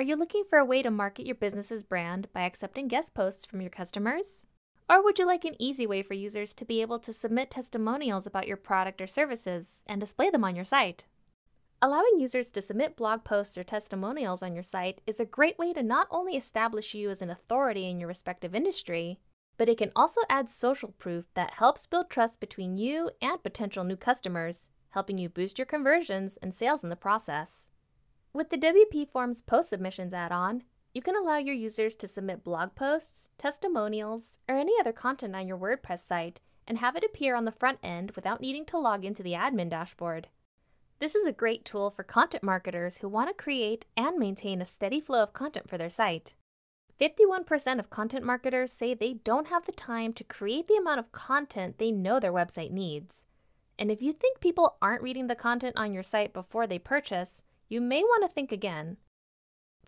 Are you looking for a way to market your business's brand by accepting guest posts from your customers? Or would you like an easy way for users to be able to submit testimonials about your product or services and display them on your site? Allowing users to submit blog posts or testimonials on your site is a great way to not only establish you as an authority in your respective industry, but it can also add social proof that helps build trust between you and potential new customers, helping you boost your conversions and sales in the process. With the WP Forms Post Submissions add-on, you can allow your users to submit blog posts, testimonials, or any other content on your WordPress site and have it appear on the front end without needing to log into the admin dashboard. This is a great tool for content marketers who want to create and maintain a steady flow of content for their site. 51% of content marketers say they don't have the time to create the amount of content they know their website needs. And if you think people aren't reading the content on your site before they purchase, you may want to think again.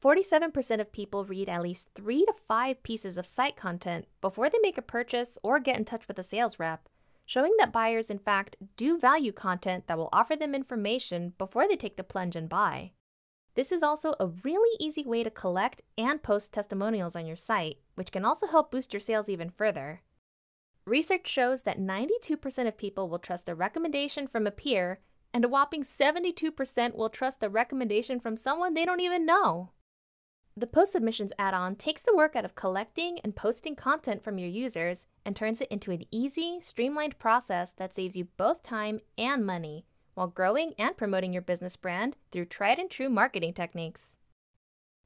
47% of people read at least three to five pieces of site content before they make a purchase or get in touch with a sales rep showing that buyers, in fact, do value content that will offer them information before they take the plunge and buy. This is also a really easy way to collect and post testimonials on your site, which can also help boost your sales even further. Research shows that 92% of people will trust a recommendation from a peer, and a whopping 72% will trust a recommendation from someone they don't even know. The Post Submissions add-on takes the work out of collecting and posting content from your users and turns it into an easy, streamlined process that saves you both time and money while growing and promoting your business brand through tried and true marketing techniques.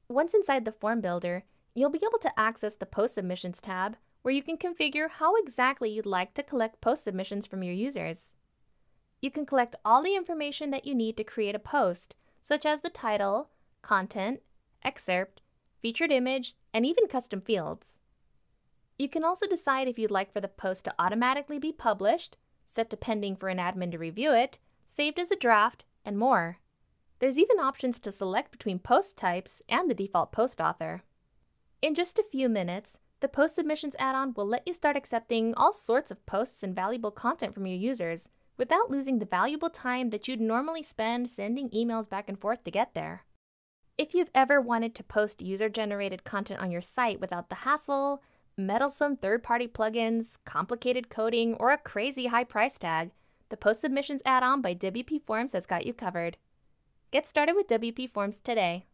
Once inside the form builder, you'll be able to access the Post Submissions tab where you can configure how exactly you'd like to collect post submissions from your users. You can collect all the information that you need to create a post, such as the title, content, excerpt, featured image, and even custom fields. You can also decide if you'd like for the post to automatically be published, set to pending for an admin to review it, saved as a draft, and more. There's even options to select between post types and the default post author. In just a few minutes, the Post Submissions add-on will let you start accepting all sorts of posts and valuable content from your users without losing the valuable time that you'd normally spend sending emails back and forth to get there. If you've ever wanted to post user generated content on your site without the hassle, meddlesome third party plugins, complicated coding, or a crazy high price tag, the Post Submissions add on by WP Forms has got you covered. Get started with WP Forms today.